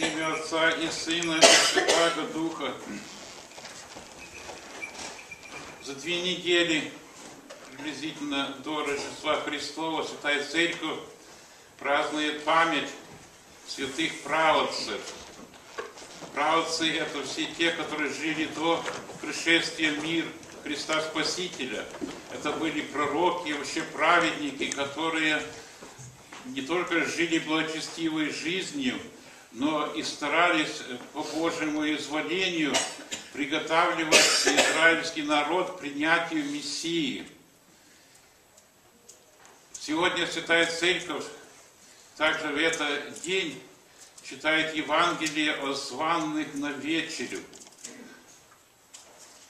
имя Отца и Сына и Святаго Духа. За две недели приблизительно до Рождества Христова Святая Церковь празднует память святых правоцев. Правоцы – это все те, которые жили до пришествия в мир Христа Спасителя. Это были пророки, вообще праведники, которые не только жили благочестивой жизнью, но и старались по Божьему изволению приготавливать израильский народ к принятию Мессии. Сегодня Святая Церковь также в этот день читает Евангелие о званных на вечерю.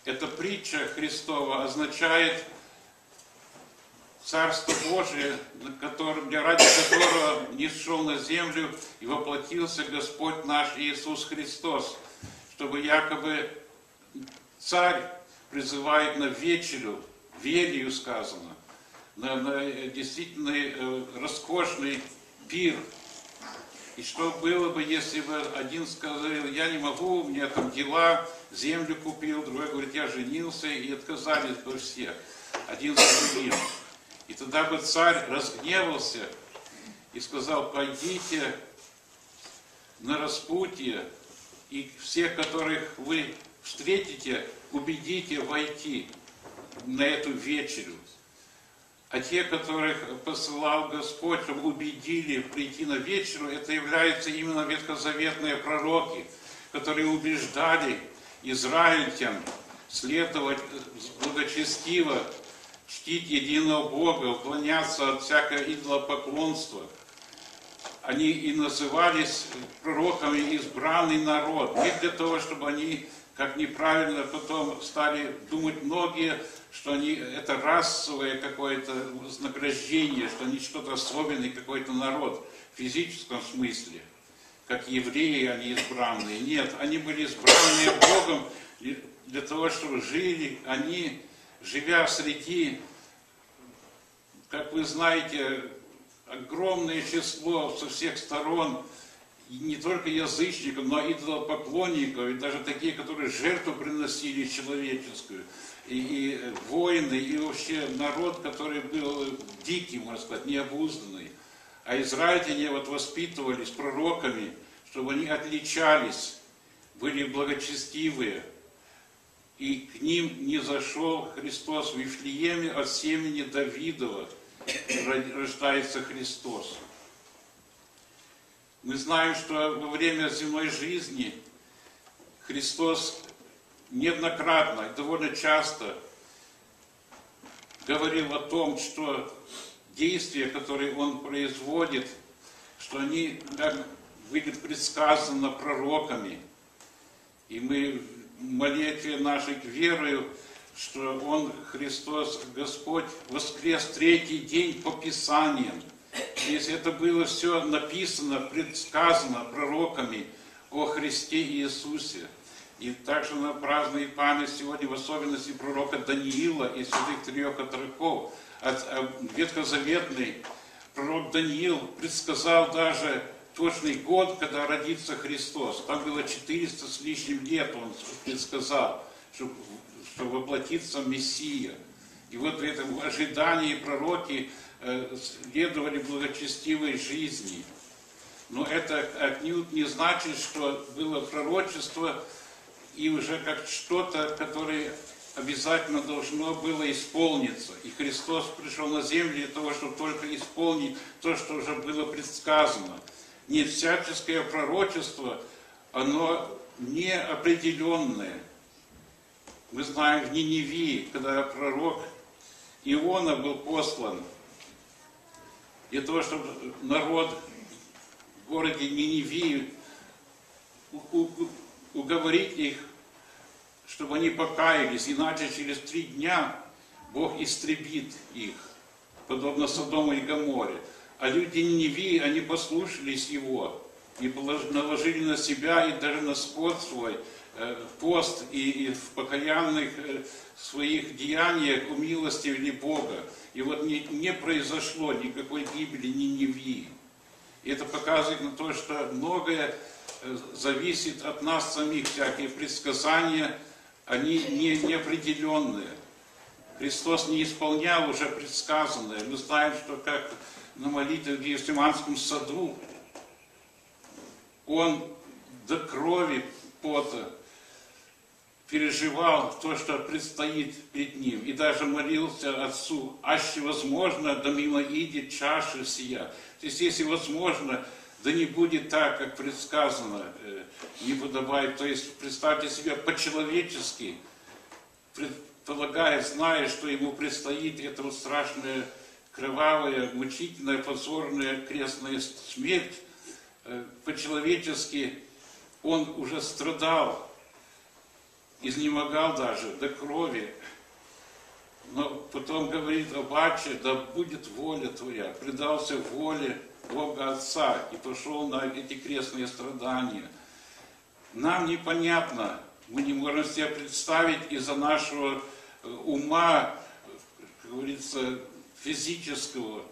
Эта притча Христова означает Царство Божие, на котором, ради которого не шел на землю и воплотился Господь наш Иисус Христос, чтобы якобы царь призывает на вечерю, велью сказано, на, на действительно э, роскошный пир. И что было бы, если бы один сказал, я не могу, у меня там дела, землю купил, другой говорит, я женился, и отказались бы все, один за другим. И тогда бы царь разгневался и сказал, пойдите на распутье, и всех, которых вы встретите, убедите войти на эту вечерю. А те, которых посылал Господь, чтобы убедили прийти на вечеру, это являются именно ветхозаветные пророки, которые убеждали израильтян следовать благочестиво чтить единого Бога, уклоняться от всякого идолопоклонства. Они и назывались пророками избранный народ. Не для того, чтобы они, как неправильно потом стали думать многие, что они это расовое какое-то вознаграждение, что они что-то особенный какой-то народ в физическом смысле. Как евреи они избранные. Нет, они были избранные Богом для того, чтобы жили они живя среди, как вы знаете, огромное число со всех сторон, не только язычников, но и идолопоклонников, и даже такие, которые жертву приносили человеческую, и, и воины, и вообще народ, который был дикий, можно сказать, необузданный. А израильтяне вот воспитывались пророками, чтобы они отличались, были благочестивые, и к ним не зашел Христос в Вифлееме от семени Давидова, рождается Христос. Мы знаем, что во время земной жизни Христос неоднократно довольно часто говорил о том, что действия, которые Он производит, что они были предсказаны пророками. И мы молитве нашей верою, что Он, Христос, Господь, воскрес третий день по Писаниям. Если это было все написано, предсказано пророками о Христе Иисусе. И также на празднует память сегодня в особенности пророка Даниила и святых трех отроков. Ветхозаветный пророк Даниил предсказал даже точный год, когда родится Христос. Там было 400 с лишним лет, он предсказал, что, что воплотится Мессия. И вот в этом ожидании пророки э, следовали благочестивой жизни. Но это отнюдь не значит, что было пророчество и уже как что-то, которое обязательно должно было исполниться. И Христос пришел на землю для того, чтобы только исполнить то, что уже было предсказано не всяческое пророчество, оно неопределенное. Мы знаем в Ниневии, когда пророк Иона был послан для того, чтобы народ в городе Ниневии уговорить их, чтобы они покаялись, иначе через три дня Бог истребит их, подобно Содому и Гаморе. А люди Ниневии, они послушались его и наложили на себя и даже на скот свой э, пост и, и в покаянных э, своих деяниях умилостивили Бога. И вот не, не произошло никакой гибели Ниневии. И это показывает на то, что многое э, зависит от нас самих, всякие предсказания, они не, неопределенные. Христос не исполнял уже предсказанное. Мы знаем, что как на молитве в Гефсиманском саду, Он до крови пота переживал то, что предстоит перед ним, и даже молился Отцу, аще возможно, да мимо идет чаша сия. То есть, если возможно, да не будет так, как предсказано, э, не подобает. То есть, представьте себе по-человечески, предполагая, зная, что ему предстоит эта вот страшная, кровавая, мучительная, позорная крестная смерть, э, по-человечески он уже страдал, изнемогал даже до крови. Но потом говорит об Отче, да будет воля Твоя. Предался воле Бога Отца и пошел на эти крестные страдания. Нам непонятно, мы не можем себе представить из-за нашего э, ума, как говорится, физического,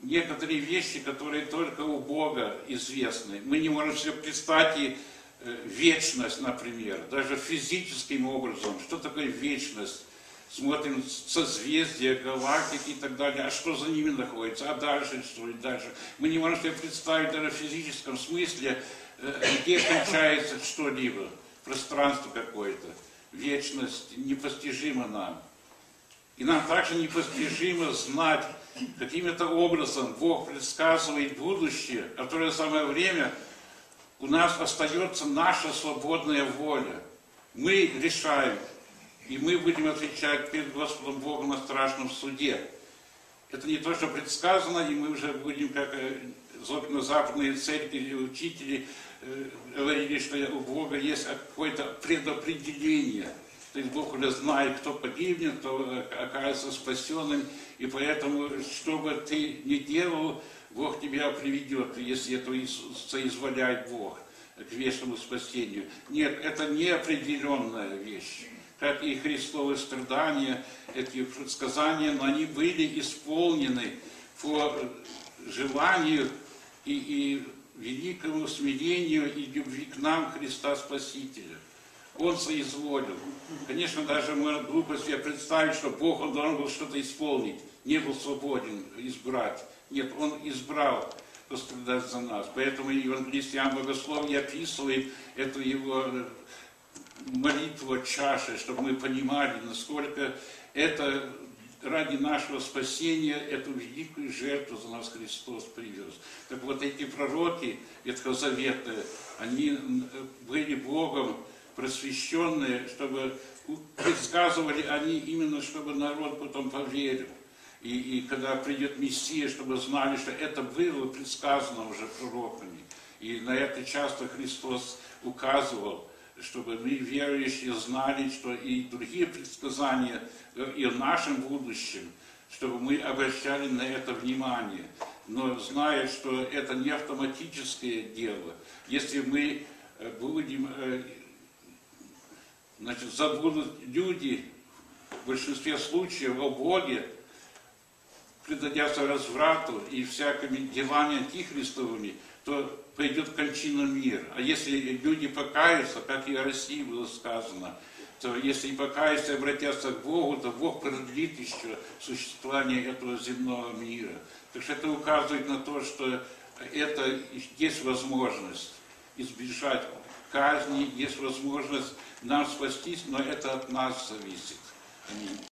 некоторые вещи, которые только у Бога известны. Мы не можем себе представить и Э, вечность, например, даже физическим образом, что такое вечность, смотрим созвездия, галактики и так далее, а что за ними находится, а дальше что и дальше. Мы не можем себе представить даже в физическом смысле, э, где кончается что-либо, пространство какое-то. Вечность непостижима нам. И нам также непостижимо знать, каким-то образом Бог предсказывает будущее, а в то же самое время – у нас остается наша свободная воля. Мы решаем, и мы будем отвечать перед Господом Богом на страшном суде. Это не то, что предсказано, и мы уже будем, как на западные церкви учители говорили, что у Бога есть какое-то предопределение. То есть Бог уже знает, кто погибнет, кто окажется спасенным, и поэтому, что бы ты ни делал, Бог тебя приведет, если это соизволяет Бог к вечному спасению. Нет, это неопределенная вещь. Как и Христовые страдания, эти предсказания, но они были исполнены по желанию и, и великому смирению и любви к нам Христа Спасителя. Он соизволил. Конечно, даже мы глупо себе представить, что Бог он должен был что-то исполнить, не был свободен избрать. Нет, Он избрал пострадать за нас. Поэтому евангелист Иоанн Богословие описывает эту его э, молитву чаши, чтобы мы понимали, насколько это ради нашего спасения эту великую жертву за нас Христос привез. Так вот эти пророки Ветхозаветные, они э, были Богом просвещенные, чтобы предсказывали они именно, чтобы народ потом поверил. И, и когда придет Мессия, чтобы знали, что это было предсказано уже пророками. И на это часто Христос указывал, чтобы мы, верующие, знали, что и другие предсказания э, и в нашем будущем, чтобы мы обращали на это внимание. Но зная, что это не автоматическое дело, если мы э, будем, э, значит, забудут люди в большинстве случаев о Боге, предадятся разврату и всякими делами антихристовыми, то пойдет кончина мира. А если люди покаются, как и о России было сказано, то если покаются и обратятся к Богу, то Бог продлит еще существование этого земного мира. Так что это указывает на то, что это есть возможность избежать казни, есть возможность нам спастись, но это от нас зависит. Аминь.